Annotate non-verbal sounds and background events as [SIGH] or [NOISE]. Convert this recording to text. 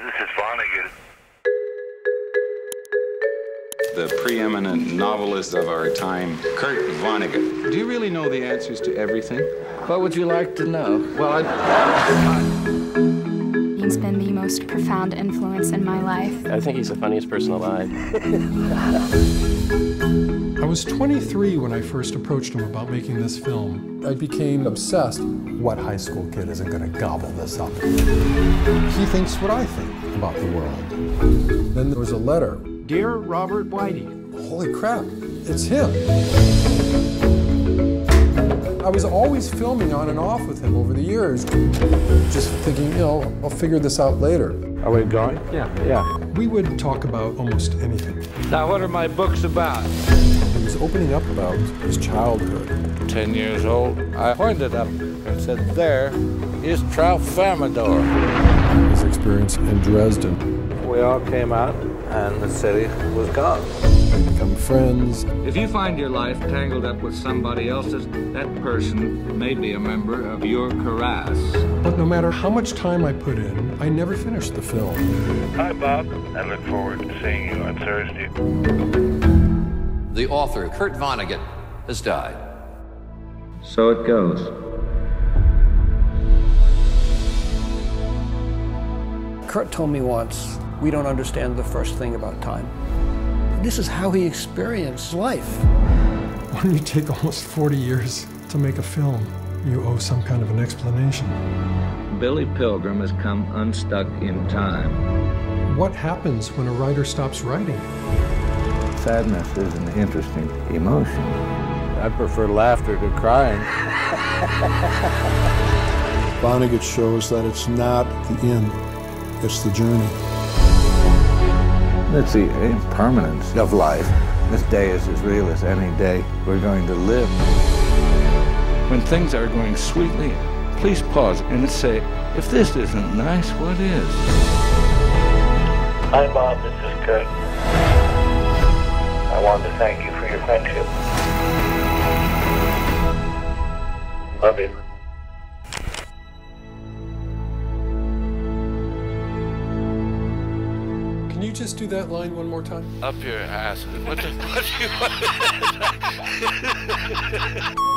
Vonnegut. The preeminent novelist of our time, Kurt Vonnegut. Do you really know the answers to everything? What would you like to know? Well, I. He's been the most profound influence in my life. I think he's the funniest person alive. [LAUGHS] I was 23 when I first approached him about making this film. I became obsessed. What high school kid isn't going to gobble this up? He thinks what I think about the world. Then there was a letter. Dear Robert Weide. Holy crap, it's him. I was always filming on and off with him over the years, just thinking, you know, I'll figure this out later. Are we going? Yeah, yeah. We would talk about almost anything. Now, what are my books about? He was opening up about his childhood. Ten years old, I pointed up and said, There is Tralfamadore. His experience in Dresden. We all came out, and the city was gone. They become friends. If you find your life tangled up with somebody else's, that person may be a member of your karass. But no matter how much time I put in, I never finished the film. Hi, Bob. I look forward to seeing you on Thursday. The author, Kurt Vonnegut, has died. So it goes. Kurt told me once, we don't understand the first thing about time. This is how he experienced life. When you take almost 40 years to make a film, you owe some kind of an explanation. Billy Pilgrim has come unstuck in time. What happens when a writer stops writing? Sadness is an interesting emotion. I prefer laughter to crying. [LAUGHS] Vonnegut shows that it's not the end, it's the journey. It's the impermanence eh, of life. This day is as real as any day we're going to live. When things are going sweetly, please pause and say, if this isn't nice, what is? Hi, Bob. This is Kurt. I want to thank you for your friendship. Love you. Can you just do that line one more time? Up your ass. What the, what do you want? [LAUGHS]